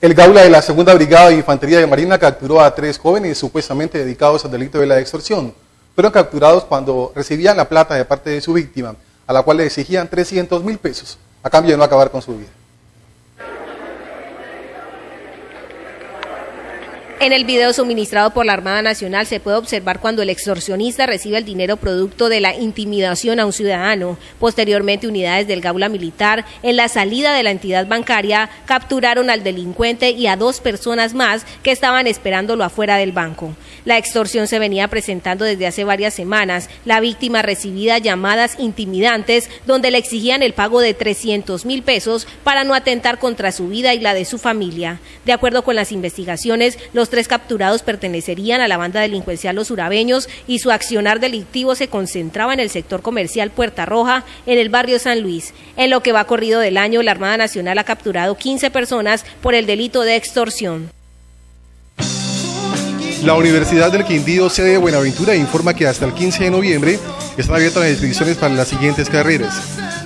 El Gaula de la Segunda Brigada de Infantería de Marina capturó a tres jóvenes supuestamente dedicados al delito de la extorsión. Fueron capturados cuando recibían la plata de parte de su víctima, a la cual le exigían 300 mil pesos, a cambio de no acabar con su vida. En el video suministrado por la Armada Nacional se puede observar cuando el extorsionista recibe el dinero producto de la intimidación a un ciudadano. Posteriormente, unidades del Gaula Militar, en la salida de la entidad bancaria, capturaron al delincuente y a dos personas más que estaban esperándolo afuera del banco. La extorsión se venía presentando desde hace varias semanas. La víctima recibía llamadas intimidantes donde le exigían el pago de 300 mil pesos para no atentar contra su vida y la de su familia. De acuerdo con las investigaciones, los tres capturados pertenecerían a la banda delincuencial Los Urabeños y su accionar delictivo se concentraba en el sector comercial Puerta Roja, en el barrio San Luis. En lo que va corrido del año, la Armada Nacional ha capturado 15 personas por el delito de extorsión. La Universidad del Quindío, sede de Buenaventura, informa que hasta el 15 de noviembre están abiertas las inscripciones para las siguientes carreras.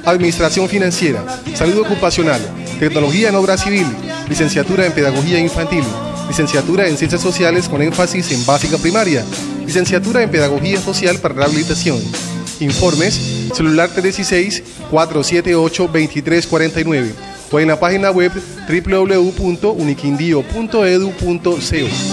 Administración Financiera, Salud Ocupacional, Tecnología en Obra Civil, Licenciatura en Pedagogía Infantil, licenciatura en Ciencias Sociales con énfasis en básica primaria, licenciatura en Pedagogía Social para Rehabilitación. Informes, celular 316-478-2349 o en la página web www.uniquindio.edu.co.